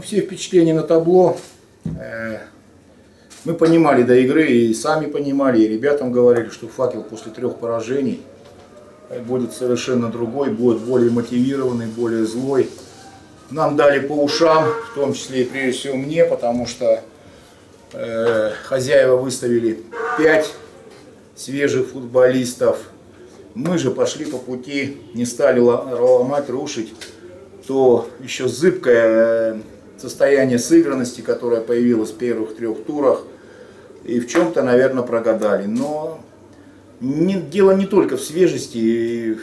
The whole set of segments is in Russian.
все впечатления на табло. Э, мы понимали до игры и сами понимали, и ребятам говорили, что факел после трех поражений будет совершенно другой, будет более мотивированный, более злой. Нам дали по ушам, в том числе и прежде всего мне, потому что э, хозяева выставили пять свежих футболистов. Мы же пошли по пути, не стали ломать, рушить то еще зыбкое э, состояние сыгранности, которое появилось в первых трех турах, и в чем-то, наверное, прогадали. Но не, дело не только в свежести,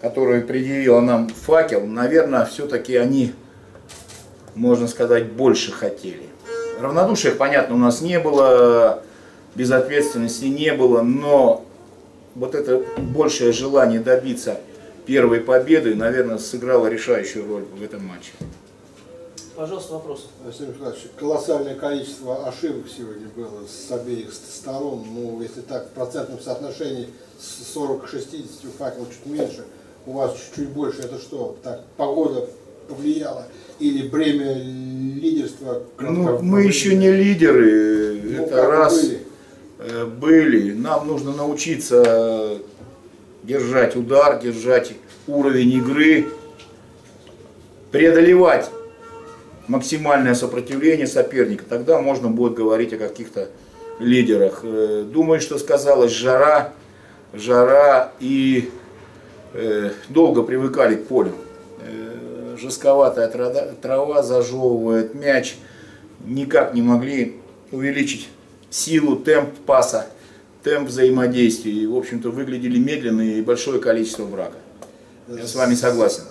которую предъявила нам факел. Наверное, все-таки они, можно сказать, больше хотели. Равнодушия, понятно, у нас не было, безответственности не было, но вот это большее желание добиться первой победы, наверное, сыграло решающую роль в этом матче. Пожалуйста, вопрос. Алексей Михайлович, колоссальное количество ошибок сегодня было с обеих сторон. Ну, если так, в процентном соотношении 40 к 60, у факела чуть меньше, у вас чуть-чуть больше. Это что, так, погода повлияла? Или бремя лидерства? Ну, мы еще не лидеры, ну, это раз были? Э, были. Нам нужно научиться держать удар, держать уровень игры, преодолевать максимальное сопротивление соперника, тогда можно будет говорить о каких-то лидерах. Э, думаю, что сказалась жара, жара и э, долго привыкали к полю. Э, жестковатая трава зажевывает мяч, никак не могли увеличить силу, темп паса, темп взаимодействия. И, в общем-то, выглядели медленно и большое количество брака. Я с вами согласен.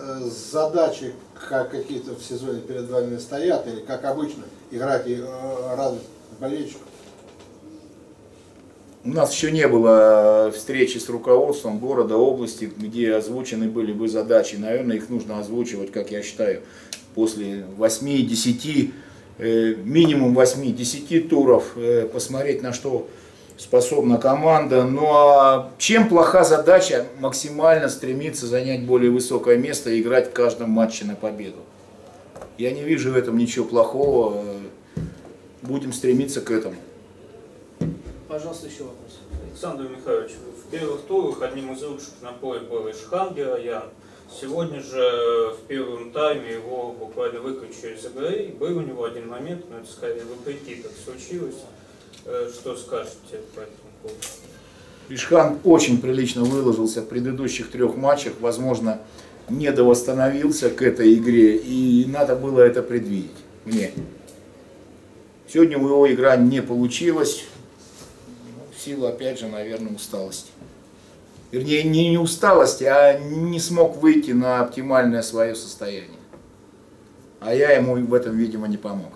Задачи как какие-то в сезоне перед вами стоят, или как обычно, играть и э, радовать болельщиков? У нас еще не было встречи с руководством города, области, где озвучены были бы задачи. Наверное, их нужно озвучивать, как я считаю, после 8-10, э, минимум 8-10 туров, э, посмотреть на что способна команда. Ну а чем плоха задача максимально стремиться занять более высокое место и играть в каждом матче на победу. Я не вижу в этом ничего плохого. Будем стремиться к этому. Пожалуйста, еще вопрос. Александр Михайлович, в первых турах одним из лучших на поле был Ишхан Героян. Сегодня же в первом тайме его буквально выключили из игры. Был у него один момент, но это скорее вопреки так случилось. Э, что скажете по этому поводу? Ишхан очень прилично выложился в предыдущих трех матчах, возможно, не довосстановился к этой игре, и надо было это предвидеть мне. Сегодня у его игра не получилась, в силу, опять же, наверное, усталости. Вернее, не, не усталости, а не смог выйти на оптимальное свое состояние. А я ему в этом, видимо, не помог.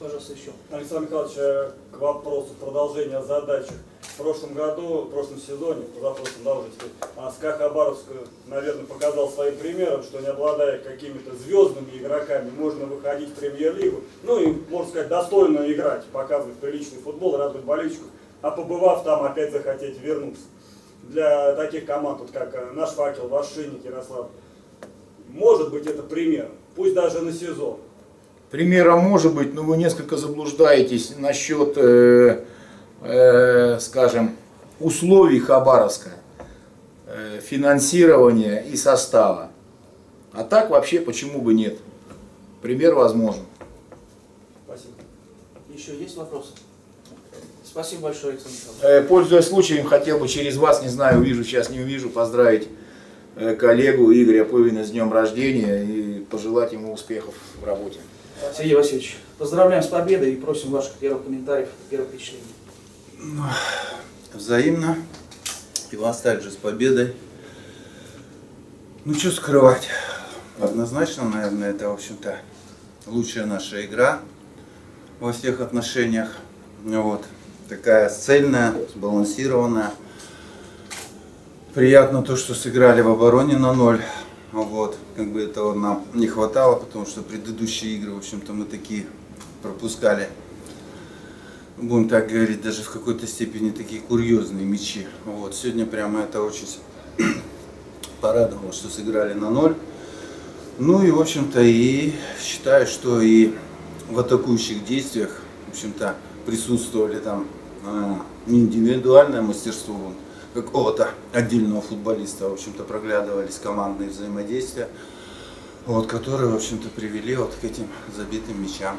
Пожалуйста, еще. Александр Михайлович, э, к вопросу продолжения о задачах. В прошлом году, в прошлом сезоне, позапрошлом, да, уже теперь, а СКА Хабаровск, наверное, показал своим примером, что не обладая какими-то звездными игроками, можно выходить в премьер-лигу, ну и, можно сказать, достойно играть, показывать приличный футбол, радовать болельщиков, а побывав там, опять захотеть вернуться. Для таких команд, вот как э, наш факел, ваш Шинник, Ярослав, может быть это пример, пусть даже на сезон. Примером может быть, но вы несколько заблуждаетесь насчет, э, э, скажем, условий Хабаровска, э, финансирования и состава. А так вообще почему бы нет? Пример возможен. Спасибо. Еще есть вопросы? Спасибо большое, Александр Э, пользуясь случаем, хотел бы через вас, не знаю, увижу, сейчас не увижу, поздравить э, коллегу Игоря Пывина с днем рождения и пожелать ему успехов в работе. Сергей Васильевич, поздравляем с победой и просим ваших первых комментариев, первых впечатлений. Взаимно. И вас также с победой. Ну, что скрывать. Однозначно, наверное, это, в общем-то, лучшая наша игра во всех отношениях. Вот. Такая цельная, сбалансированная. Приятно то, что сыграли в обороне на ноль. Вот, как бы этого нам не хватало, потому что предыдущие игры, в общем-то, мы такие пропускали, будем так говорить, даже в какой-то степени такие курьезные мячи. Вот, сегодня прямо это очень порадовало, что сыграли на ноль. Ну и, в общем-то, и считаю, что и в атакующих действиях, в общем-то, присутствовали там а, не индивидуальное мастерство какого-то отдельного футболиста, в общем-то, проглядывались командные взаимодействия, вот, которые, в общем-то, привели вот к этим забитым мячам.